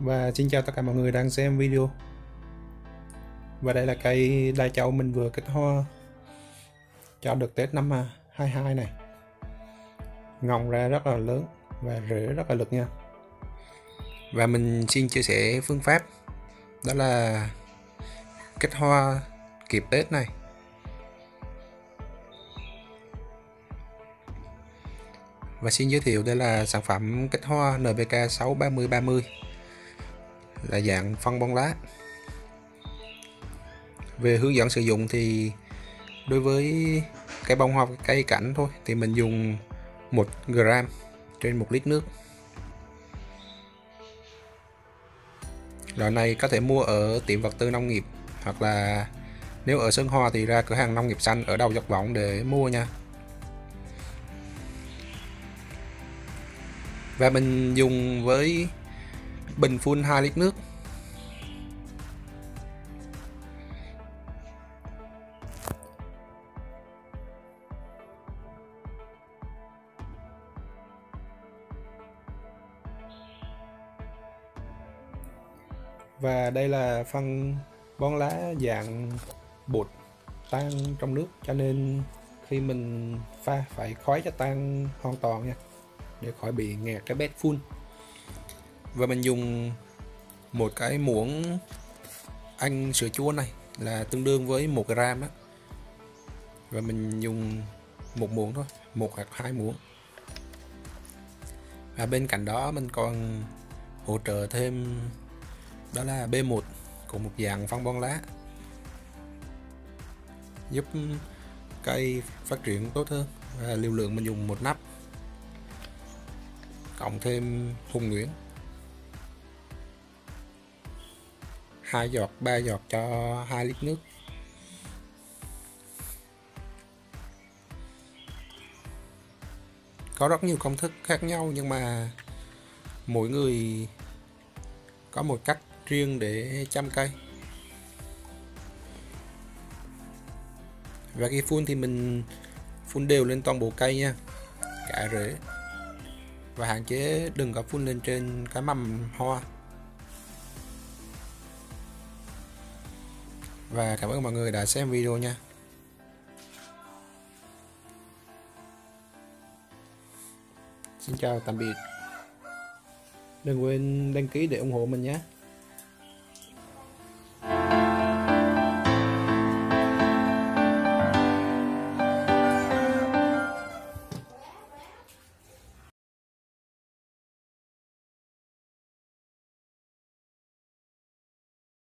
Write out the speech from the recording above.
Và xin chào tất cả mọi người đang xem video. Và đây là cây đa châu mình vừa kết hoa Cho được Tết năm à, 22 này. Ngọng ra rất là lớn và rễ rất là lực nha. Và mình xin chia sẻ phương pháp, Đó là kết hoa kịp Tết này. Và xin giới thiệu đây là sản phẩm kết hoa NPK 63030 là dạng phân bón lá. Về hướng dẫn sử dụng thì đối với cây bông hoa cây cảnh thôi, thì mình dùng 1 gram trên 1 lít nước. Loại này có thể mua ở tiệm vật tư nông nghiệp, hoặc là nếu ở Sơn Hoa thì ra cửa hàng nông nghiệp xanh ở đầu dọc võng để mua nha. Và mình dùng với bình phun 2 lít nước. Và đây là phân bón lá dạng bột tan trong nước, cho nên khi mình pha phải khói cho tan hoàn toàn nha, để khỏi bị nghẹt cái bét phun và mình dùng một cái muỗng anh sữa chua này là tương đương với một gram á. Và mình dùng một muỗng thôi, một hoặc hai muỗng. Và bên cạnh đó mình còn hỗ trợ thêm, đó là B1 của một dạng phân bón lá. Giúp cây phát triển tốt hơn. Và liều lượng mình dùng một nắp. Cộng thêm hùng nguyễn hai giọt, ba giọt cho 2 lít nước. Có rất nhiều công thức khác nhau nhưng mà mỗi người có một cách riêng để chăm cây. Và khi phun thì mình phun đều lên toàn bộ cây nha, cả rễ. Và hạn chế đừng có phun lên trên cái mầm hoa. Và cảm ơn mọi người đã xem video nha. Xin chào tạm biệt. Đừng quên đăng ký để ủng hộ mình nhé.